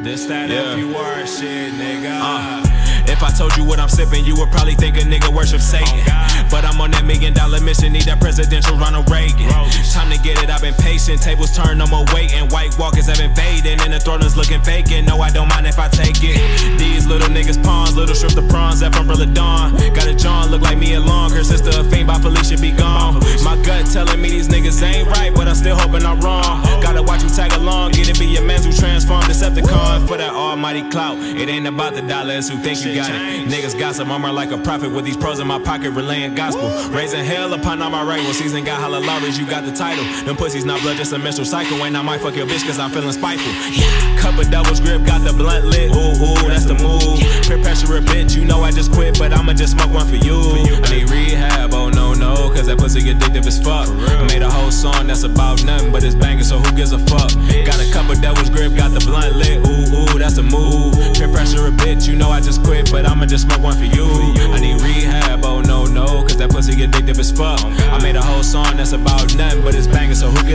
This that Yeah. FUR shit, nigga. Uh, if I told you what I'm sipping, you would probably think a nigga worship Satan. Oh, but I'm on that million dollar mission, need that presidential Ronald Reagan. Roses. Time to get it, I've been patient. Tables turn, no more waiting. White walkers have invaded, and the throne is looking vacant. No, I don't mind if I take it. These little niggas pawns, little strip the prawns, that from Brother Dawn. Got a John, look like me along. Her sister, a fiend by Felicia, be gone. My gut telling me these niggas ain't right, but I'm still hoping I'm wrong. Gotta watch you tag along, transform Decepticon for that almighty clout. It ain't about the dollars who think you got it. Niggas gossip, I'm like a prophet with these pros in my pocket, relaying gospel. Raising hell upon all my rivals. Season God holla lorries, you got the title. Them pussies not blood, just a menstrual cycle. And I might fuck your bitch cause I'm feeling spiteful. Yeah. Cup of doubles grip, got the blunt lit. Ooh, ooh, that's the move. Peer pressure a bitch, you know I just quit, but I'ma just smoke one for you. About nothing but it's banging, so who gives a fuck? Got a couple devil's grip, got the blunt lit. Ooh, ooh, that's a move. Peer pressure a bitch, you know I just quit, but I'ma just smoke one for you. I need rehab, oh no, no, cause that pussy addictive as fuck. I made a whole song that's about nothing but it's banging, so who